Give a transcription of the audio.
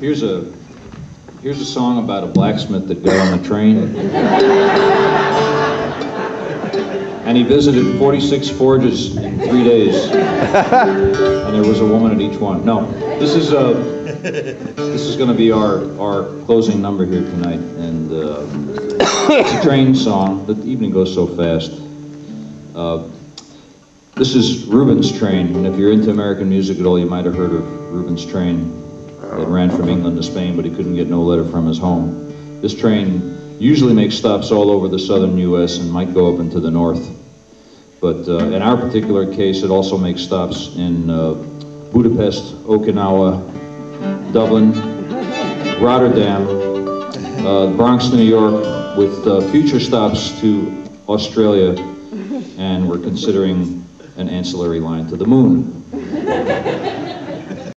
Here's a, here's a song about a blacksmith that got on the train. And he visited 46 forges in three days. And there was a woman at each one. No, this is a, this is gonna be our, our closing number here tonight. And, uh, it's a train song. The evening goes so fast. Uh, This is Reuben's Train, and if you're into American music at all, you might have heard of Reuben's Train that ran from England to Spain, but he couldn't get no letter from his home. This train usually makes stops all over the southern U.S. and might go up into the north. But uh, in our particular case, it also makes stops in uh, Budapest, Okinawa, Dublin, Rotterdam, uh, Bronx, New York, with uh, future stops to Australia, and we're considering an ancillary line to the moon.